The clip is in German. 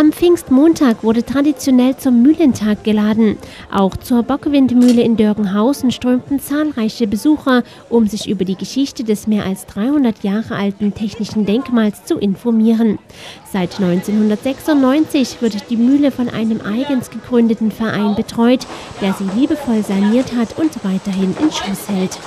Am Pfingstmontag wurde traditionell zum Mühlentag geladen. Auch zur Bockwindmühle in Dörgenhausen strömten zahlreiche Besucher, um sich über die Geschichte des mehr als 300 Jahre alten technischen Denkmals zu informieren. Seit 1996 wird die Mühle von einem eigens gegründeten Verein betreut, der sie liebevoll saniert hat und weiterhin in Schuss hält.